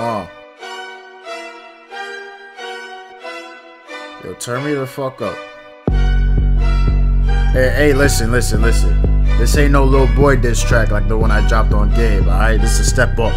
Uh. Yo, turn me the fuck up. Hey, hey, listen, listen, listen. This ain't no little boy diss track like the one I dropped on Gabe, alright? This is a step up.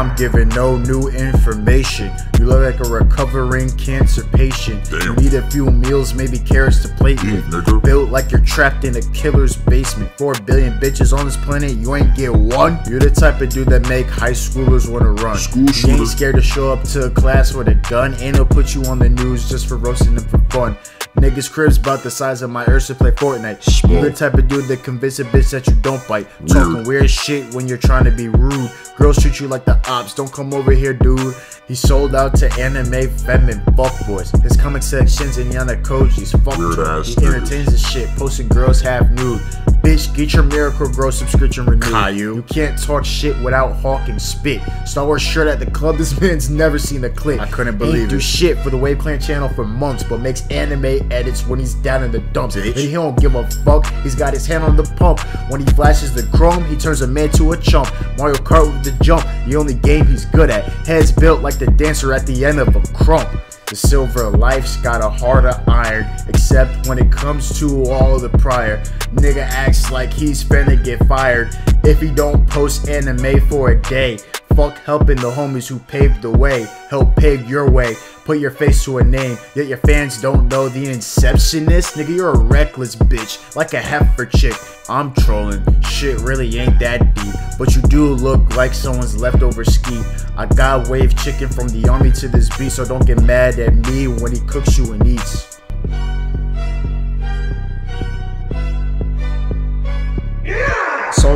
I'm giving no new information. You look like a recovering cancer patient. Damn. You need a few meals, maybe carrots to plate Mm, with. Built like you're trapped in a killer's basement. Four billion bitches on this planet, you ain't get one. You're the type of dude that make high schoolers wanna run. School you shooter. ain't scared to show up to a class with a gun, and they'll put you on the news just for roasting them for fun. Niggas cribs about the size of my Ursa play Fortnite. You the type of dude that convince a bitch that you don't bite. Talking weird shit when you're trying to be rude. Girls treat you like the ops, don't come over here, dude. He sold out to anime feminine fuckboys. His comic sections in Yanakoji's fuck Weird toy. He entertains the shit, posting girls half nude. Bitch, get your Miracle-Gro subscription renewed. Caillou. You can't talk shit without hawking spit. Star Wars shirt at the club, this man's never seen a clip. I couldn't Ain't believe do shit for the Wave Clan channel for months, but makes anime edits when he's down in the dumps. Bitch. And he don't give a fuck. He's got his hand on the pump. When he flashes the chrome, he turns a man to a chump. Mario Kart with the jump, the only game he's good at. Heads built like the dancer at the end of a crump. The silver life's got a of iron, except when it comes to all the prior. Nigga acts like he's finna get fired if he don't post anime for a day. Fuck helping the homies who paved the way. Help pave your way. Put your face to a name, yet your fans don't know the inceptionist. Nigga, you're a reckless bitch, like a heifer chick. I'm trolling, shit really ain't that deep. But you do look like someone's leftover ski. I got wave chicken from the army to this beat, so don't get mad at me when he cooks you and eats.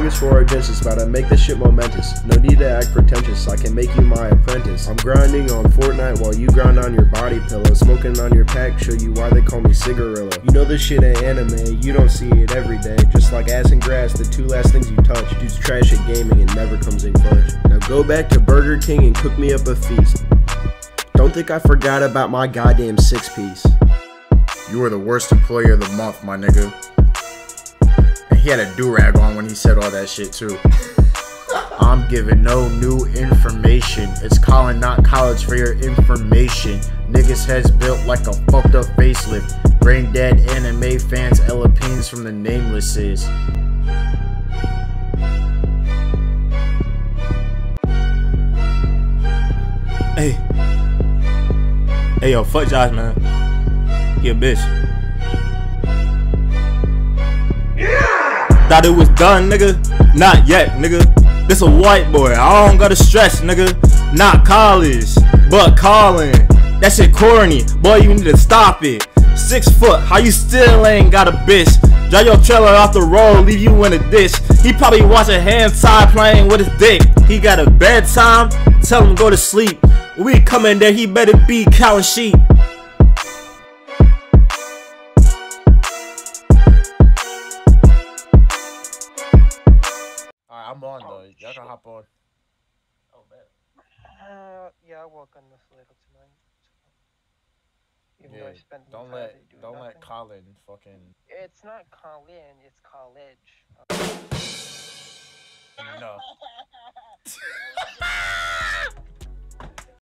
Is for our distance, but I make this shit momentous. No need to act pretentious, I can make you my apprentice. I'm grinding on Fortnite while you grind on your body pillow. Smoking on your pack, show you why they call me Cigarillo. You know this shit ain't anime, you don't see it every day. Just like ass and grass, the two last things you touch. Dude's trash at gaming and never comes in clutch. Now go back to Burger King and cook me up a feast. Don't think I forgot about my goddamn six piece. You are the worst employee of the month, my nigga. He had a do-rag on when he said all that shit too. I'm giving no new information. It's calling not college for your information. Niggas heads built like a fucked up facelift. Brain dead anime fans, Elapines from the namelesses. Hey. Hey, yo, fuck Josh, man. He a bitch. Thought it was done, nigga. Not yet, nigga. This a white boy. I don't gotta stress, nigga. Not college, but calling. That shit corny. Boy, you need to stop it. Six foot, how you still ain't got a bitch? Drive your trailer off the road, leave you in a ditch. He probably watching hand side playing with his dick. He got a bedtime, tell him go to sleep. We come in there, he better be counting sheep. I'm on though. Y'all can hop on. Uh, yeah, I'll work on this later tonight. Even though I Yeah, spent don't let doing don't let. Colin fucking It's not Colin, it's college. no.